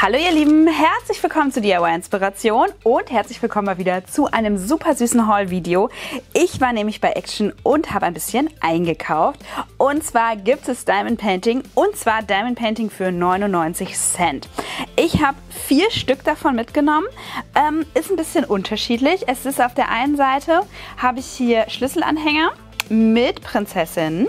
Hallo ihr Lieben, herzlich willkommen zu DIY Inspiration und herzlich willkommen mal wieder zu einem super süßen Haul-Video. Ich war nämlich bei Action und habe ein bisschen eingekauft. Und zwar gibt es Diamond Painting und zwar Diamond Painting für 99 Cent. Ich habe vier Stück davon mitgenommen. Ähm, ist ein bisschen unterschiedlich. Es ist auf der einen Seite habe ich hier Schlüsselanhänger mit Prinzessinnen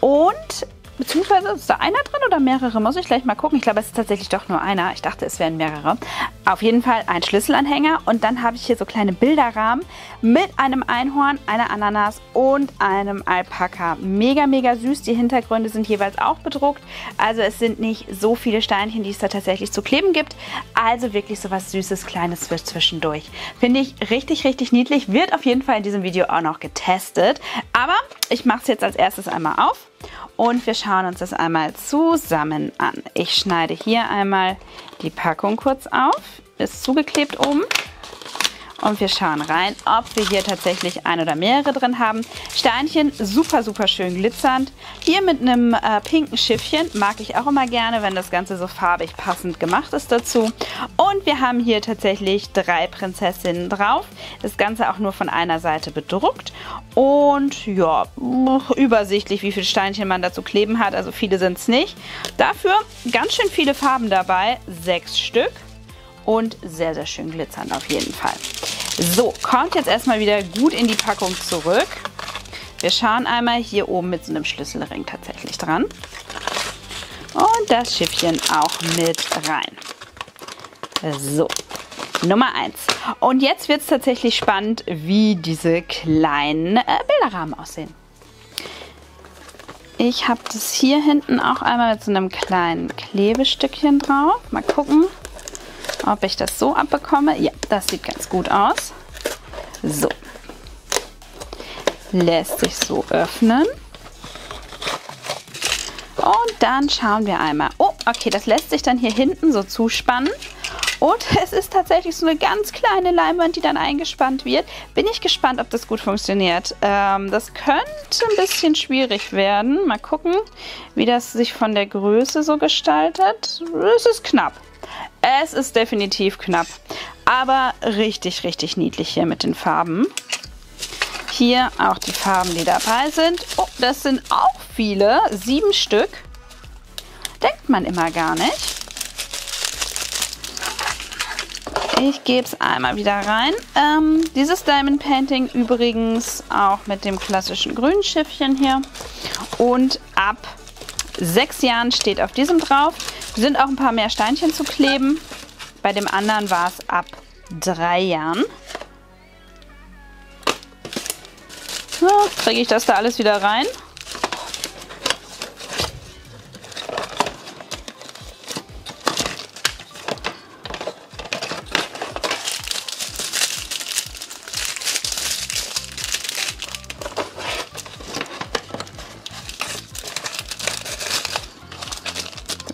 und Beziehungsweise ist da einer drin oder mehrere? Muss ich gleich mal gucken. Ich glaube, es ist tatsächlich doch nur einer. Ich dachte, es wären mehrere. Auf jeden Fall ein Schlüsselanhänger. Und dann habe ich hier so kleine Bilderrahmen mit einem Einhorn, einer Ananas und einem Alpaka. Mega, mega süß. Die Hintergründe sind jeweils auch bedruckt. Also es sind nicht so viele Steinchen, die es da tatsächlich zu kleben gibt. Also wirklich so was Süßes, Kleines für zwischendurch. Finde ich richtig, richtig niedlich. Wird auf jeden Fall in diesem Video auch noch getestet. Aber ich mache es jetzt als erstes einmal auf. Und wir schauen uns das einmal zusammen an. Ich schneide hier einmal die Packung kurz auf. Ist zugeklebt oben. Und wir schauen rein, ob wir hier tatsächlich ein oder mehrere drin haben. Steinchen, super, super schön glitzernd. Hier mit einem äh, pinken Schiffchen, mag ich auch immer gerne, wenn das Ganze so farbig passend gemacht ist dazu. Und wir haben hier tatsächlich drei Prinzessinnen drauf. Das Ganze auch nur von einer Seite bedruckt. Und ja, übersichtlich, wie viele Steinchen man dazu kleben hat. Also viele sind es nicht. Dafür ganz schön viele Farben dabei, sechs Stück und sehr, sehr schön glitzernd auf jeden Fall. So, kommt jetzt erstmal wieder gut in die Packung zurück. Wir schauen einmal hier oben mit so einem Schlüsselring tatsächlich dran. Und das Schiffchen auch mit rein. So, Nummer 1. Und jetzt wird es tatsächlich spannend, wie diese kleinen äh, Bilderrahmen aussehen. Ich habe das hier hinten auch einmal mit so einem kleinen Klebestückchen drauf. Mal gucken, ob ich das so abbekomme. Ja, das sieht ganz gut aus. So. Lässt sich so öffnen. Und dann schauen wir einmal. Oh, okay, das lässt sich dann hier hinten so zuspannen. Und es ist tatsächlich so eine ganz kleine Leinwand, die dann eingespannt wird. Bin ich gespannt, ob das gut funktioniert. Ähm, das könnte ein bisschen schwierig werden. Mal gucken, wie das sich von der Größe so gestaltet. Es ist knapp. Es ist definitiv knapp, aber richtig, richtig niedlich hier mit den Farben. Hier auch die Farben, die dabei sind. Oh, das sind auch viele, sieben Stück. Denkt man immer gar nicht. Ich gebe es einmal wieder rein. Ähm, dieses Diamond Painting übrigens auch mit dem klassischen grünen Schiffchen hier. Und ab sechs Jahren steht auf diesem drauf. Sind auch ein paar mehr Steinchen zu kleben. Bei dem anderen war es ab drei Jahren. So, kriege ich das da alles wieder rein.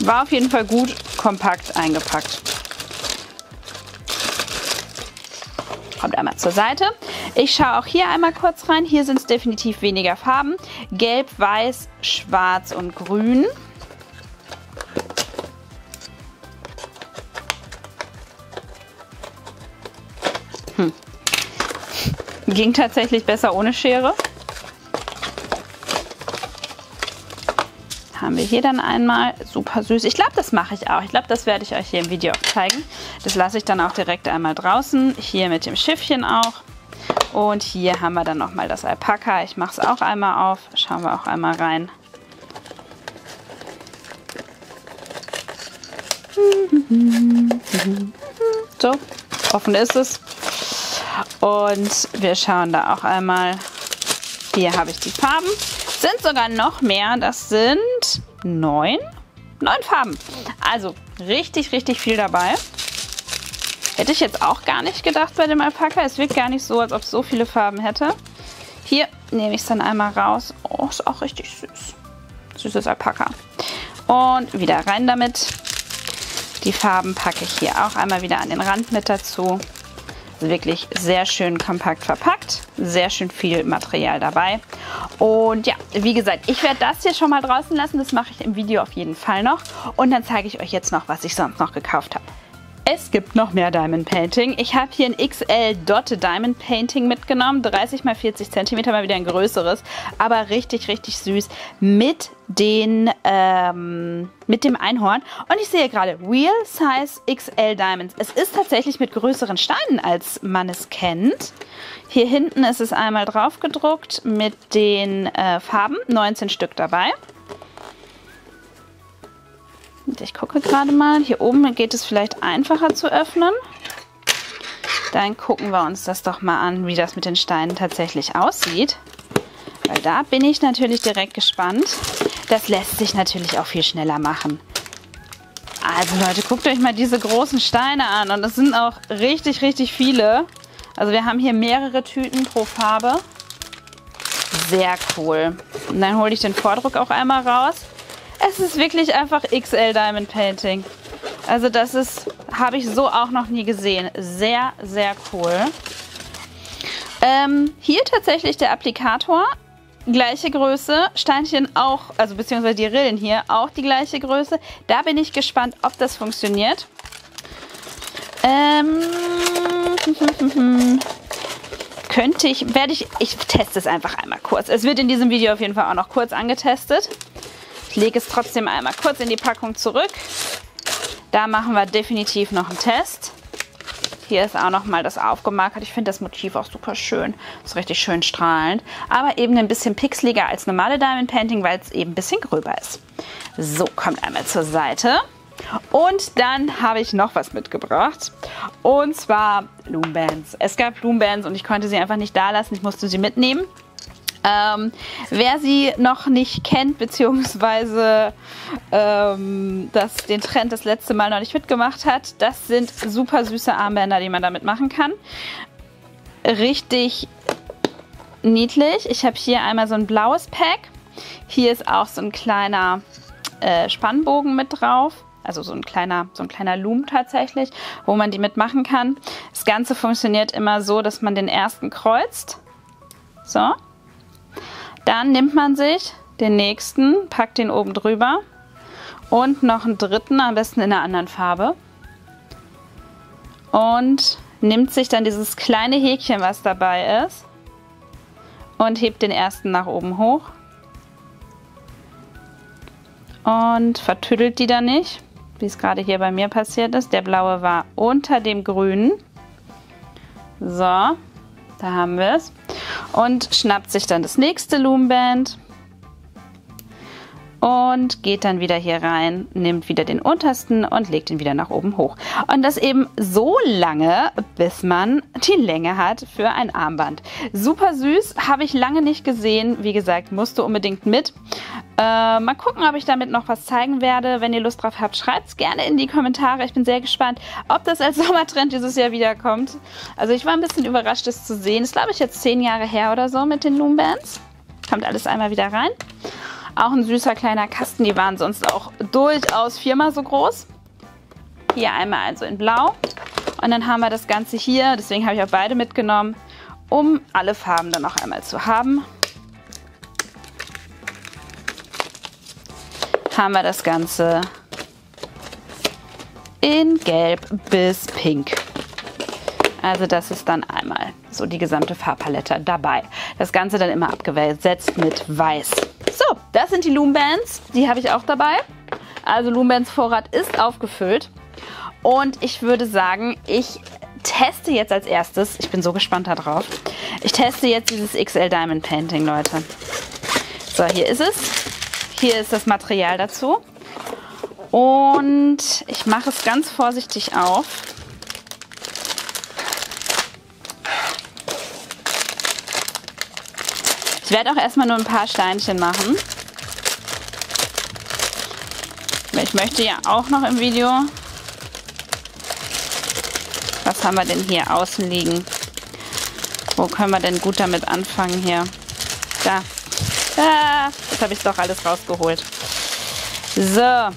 War auf jeden Fall gut kompakt eingepackt. Kommt einmal zur Seite. Ich schaue auch hier einmal kurz rein. Hier sind es definitiv weniger Farben. Gelb, Weiß, Schwarz und Grün. Hm. Ging tatsächlich besser ohne Schere. Haben wir hier dann einmal. Super süß. Ich glaube, das mache ich auch. Ich glaube, das werde ich euch hier im Video auch zeigen. Das lasse ich dann auch direkt einmal draußen. Hier mit dem Schiffchen auch. Und hier haben wir dann nochmal das Alpaka. Ich mache es auch einmal auf. Schauen wir auch einmal rein. So, offen ist es. Und wir schauen da auch einmal. Hier habe ich die Farben sind sogar noch mehr. Das sind neun. Neun Farben. Also richtig, richtig viel dabei. Hätte ich jetzt auch gar nicht gedacht bei dem Alpaka. Es wirkt gar nicht so, als ob es so viele Farben hätte. Hier nehme ich es dann einmal raus. Oh, ist auch richtig süß. Süßes Alpaka. Und wieder rein damit. Die Farben packe ich hier auch einmal wieder an den Rand mit dazu. Wirklich sehr schön kompakt verpackt. Sehr schön viel Material dabei. Und ja, wie gesagt, ich werde das hier schon mal draußen lassen. Das mache ich im Video auf jeden Fall noch. Und dann zeige ich euch jetzt noch, was ich sonst noch gekauft habe. Es gibt noch mehr Diamond Painting. Ich habe hier ein XL Dot Diamond Painting mitgenommen. 30 x 40 cm, mal wieder ein größeres. Aber richtig, richtig süß. Mit den, ähm, mit dem Einhorn. Und ich sehe gerade Wheel Size XL Diamonds. Es ist tatsächlich mit größeren Steinen, als man es kennt. Hier hinten ist es einmal drauf gedruckt mit den äh, Farben. 19 Stück dabei. Ich gucke gerade mal. Hier oben geht es vielleicht einfacher zu öffnen. Dann gucken wir uns das doch mal an, wie das mit den Steinen tatsächlich aussieht. Weil da bin ich natürlich direkt gespannt. Das lässt sich natürlich auch viel schneller machen. Also Leute, guckt euch mal diese großen Steine an. Und das sind auch richtig, richtig viele. Also wir haben hier mehrere Tüten pro Farbe. Sehr cool. Und dann hole ich den Vordruck auch einmal raus. Es ist wirklich einfach XL Diamond Painting. Also das ist, habe ich so auch noch nie gesehen. Sehr, sehr cool. Ähm, hier tatsächlich der Applikator. Gleiche Größe, Steinchen auch, also beziehungsweise die Rillen hier auch die gleiche Größe. Da bin ich gespannt, ob das funktioniert. Ähm, könnte ich, werde ich, ich teste es einfach einmal kurz. Es wird in diesem Video auf jeden Fall auch noch kurz angetestet. Lege es trotzdem einmal kurz in die Packung zurück. Da machen wir definitiv noch einen Test. Hier ist auch noch mal das aufgemarkert. Ich finde das Motiv auch super schön. Ist richtig schön strahlend. Aber eben ein bisschen pixeliger als normale Diamond Painting, weil es eben ein bisschen gröber ist. So, kommt einmal zur Seite. Und dann habe ich noch was mitgebracht. Und zwar Loombands. Es gab Loombands und ich konnte sie einfach nicht da lassen. Ich musste sie mitnehmen. Ähm, wer sie noch nicht kennt, beziehungsweise ähm, das, den Trend das letzte Mal noch nicht mitgemacht hat, das sind super süße Armbänder, die man damit machen kann. Richtig niedlich. Ich habe hier einmal so ein blaues Pack. Hier ist auch so ein kleiner äh, Spannbogen mit drauf. Also so ein kleiner, so ein kleiner Loom tatsächlich, wo man die mitmachen kann. Das Ganze funktioniert immer so, dass man den ersten kreuzt. So. Dann nimmt man sich den nächsten, packt den oben drüber und noch einen dritten, am besten in einer anderen Farbe. Und nimmt sich dann dieses kleine Häkchen, was dabei ist, und hebt den ersten nach oben hoch. Und vertüttelt die dann nicht, wie es gerade hier bei mir passiert ist. Der blaue war unter dem grünen. So, da haben wir es und schnappt sich dann das nächste Loomband und geht dann wieder hier rein, nimmt wieder den untersten und legt ihn wieder nach oben hoch. Und das eben so lange, bis man die Länge hat für ein Armband. Super süß, habe ich lange nicht gesehen. Wie gesagt, musste unbedingt mit. Äh, mal gucken, ob ich damit noch was zeigen werde. Wenn ihr Lust drauf habt, schreibt es gerne in die Kommentare. Ich bin sehr gespannt, ob das als Sommertrend dieses Jahr wiederkommt. Also ich war ein bisschen überrascht, das zu sehen. Das glaube ich jetzt zehn Jahre her oder so mit den Loombands. Kommt alles einmal wieder rein. Auch ein süßer kleiner Kasten. Die waren sonst auch durchaus viermal so groß. Hier einmal also in blau. Und dann haben wir das Ganze hier, deswegen habe ich auch beide mitgenommen, um alle Farben dann noch einmal zu haben. Haben wir das Ganze in gelb bis pink. Also das ist dann einmal so die gesamte Farbpalette dabei. Das Ganze dann immer abgesetzt mit weiß. So, das sind die Loombands. Die habe ich auch dabei. Also Loombands Vorrat ist aufgefüllt. Und ich würde sagen, ich teste jetzt als erstes, ich bin so gespannt darauf, ich teste jetzt dieses XL Diamond Painting, Leute. So, hier ist es. Hier ist das Material dazu. Und ich mache es ganz vorsichtig auf. Werde auch erstmal nur ein paar Steinchen machen. Ich möchte ja auch noch im Video... Was haben wir denn hier außen liegen? Wo können wir denn gut damit anfangen hier? Da. Ah, jetzt habe ich doch alles rausgeholt. So,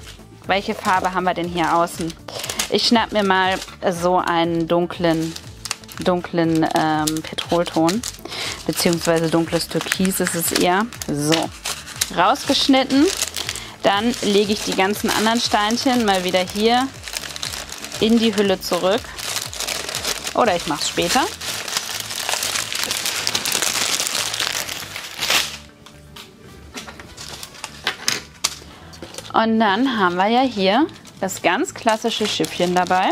welche Farbe haben wir denn hier außen? Ich schnapp mir mal so einen dunklen, dunklen ähm, Petrolton. Beziehungsweise dunkles Türkis ist es eher. So, rausgeschnitten. Dann lege ich die ganzen anderen Steinchen mal wieder hier in die Hülle zurück. Oder ich mache es später. Und dann haben wir ja hier das ganz klassische Schiffchen dabei.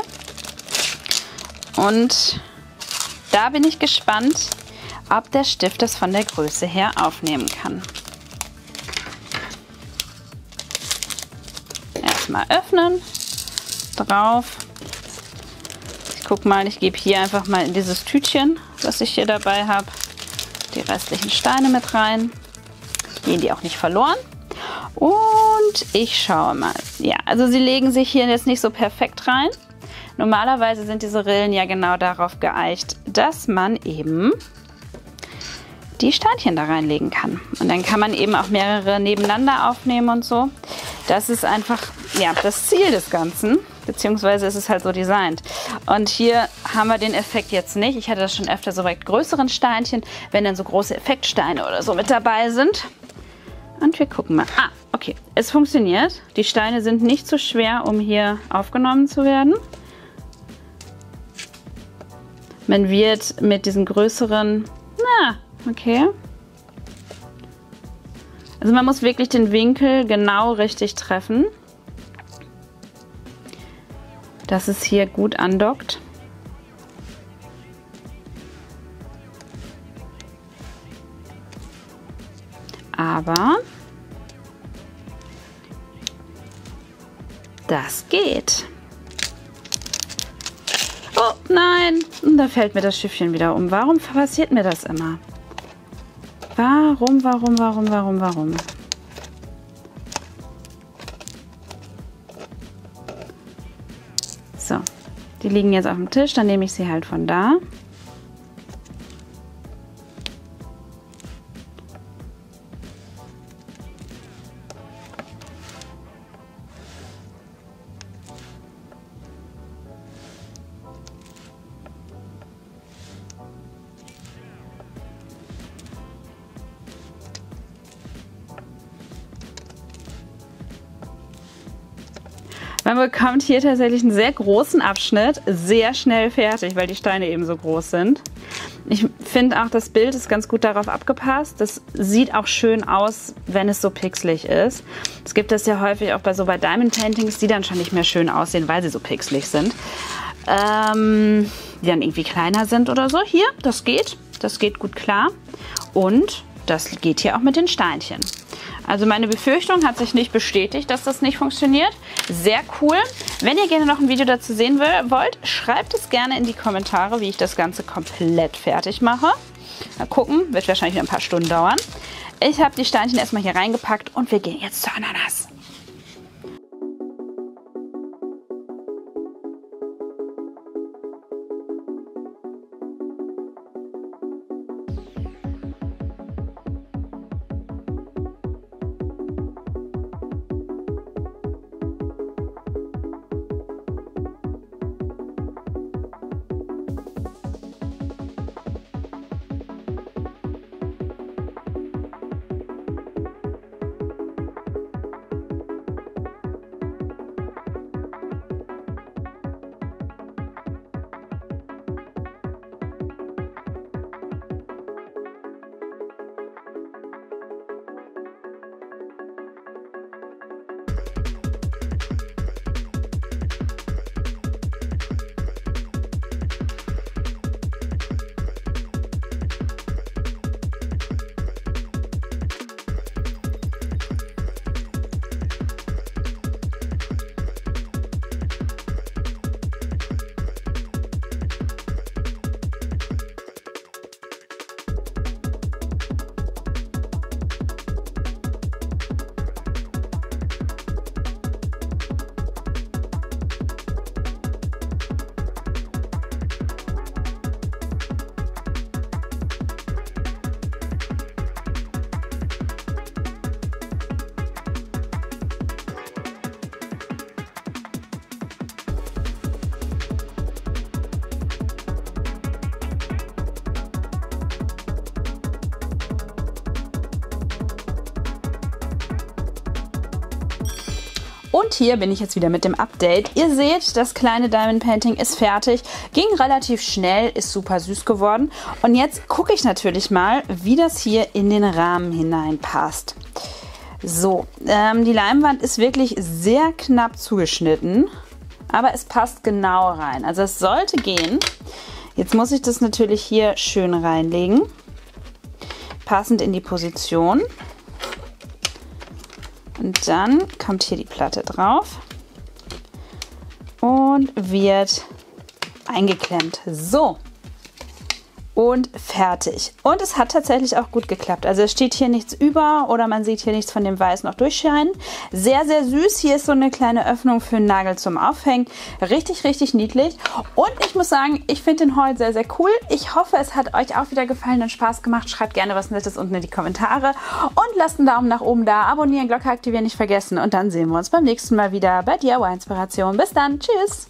Und da bin ich gespannt, ob der Stift das von der Größe her aufnehmen kann. Erstmal öffnen, drauf. Ich gucke mal, ich gebe hier einfach mal in dieses Tütchen, was ich hier dabei habe, die restlichen Steine mit rein. Gehen die auch nicht verloren. Und ich schaue mal. Ja, also sie legen sich hier jetzt nicht so perfekt rein. Normalerweise sind diese Rillen ja genau darauf geeicht, dass man eben die Steinchen da reinlegen kann. Und dann kann man eben auch mehrere nebeneinander aufnehmen und so. Das ist einfach ja, das Ziel des Ganzen, beziehungsweise ist es halt so designt. Und hier haben wir den Effekt jetzt nicht. Ich hatte das schon öfter so weit größeren Steinchen, wenn dann so große Effektsteine oder so mit dabei sind. Und wir gucken mal. Ah, okay, es funktioniert. Die Steine sind nicht zu schwer, um hier aufgenommen zu werden. Man wird mit diesen größeren, na, okay. Also man muss wirklich den Winkel genau richtig treffen, dass es hier gut andockt. Aber das geht. Oh nein, da fällt mir das Schiffchen wieder um. Warum passiert mir das immer? Warum, warum, warum, warum, warum? So, die liegen jetzt auf dem Tisch, dann nehme ich sie halt von da. Bekommt hier tatsächlich einen sehr großen Abschnitt, sehr schnell fertig, weil die Steine eben so groß sind. Ich finde auch, das Bild ist ganz gut darauf abgepasst. Das sieht auch schön aus, wenn es so pixelig ist. Es gibt das ja häufig auch bei so bei Diamond Paintings, die dann schon nicht mehr schön aussehen, weil sie so pixelig sind. Ähm, die dann irgendwie kleiner sind oder so. Hier, das geht. Das geht gut klar. Und das geht hier auch mit den Steinchen. Also meine Befürchtung hat sich nicht bestätigt, dass das nicht funktioniert. Sehr cool. Wenn ihr gerne noch ein Video dazu sehen wollt, schreibt es gerne in die Kommentare, wie ich das Ganze komplett fertig mache. Mal gucken, wird wahrscheinlich ein paar Stunden dauern. Ich habe die Steinchen erstmal hier reingepackt und wir gehen jetzt zur Ananas. Und hier bin ich jetzt wieder mit dem Update. Ihr seht, das kleine Diamond Painting ist fertig. Ging relativ schnell, ist super süß geworden. Und jetzt gucke ich natürlich mal, wie das hier in den Rahmen hineinpasst. So, ähm, die Leinwand ist wirklich sehr knapp zugeschnitten, aber es passt genau rein. Also es sollte gehen. Jetzt muss ich das natürlich hier schön reinlegen, passend in die Position. Und dann kommt hier die Platte drauf und wird eingeklemmt. So, und fertig. Und es hat tatsächlich auch gut geklappt. Also es steht hier nichts über oder man sieht hier nichts von dem Weiß noch durchscheinen. Sehr, sehr süß. Hier ist so eine kleine Öffnung für einen Nagel zum Aufhängen. Richtig, richtig niedlich. Und ich muss sagen, ich finde den Haul sehr, sehr cool. Ich hoffe, es hat euch auch wieder gefallen und Spaß gemacht. Schreibt gerne was Nettes unten in die Kommentare und lasst einen Daumen nach oben da. Abonnieren, Glocke aktivieren nicht vergessen. Und dann sehen wir uns beim nächsten Mal wieder bei DIY Inspiration. Bis dann. Tschüss.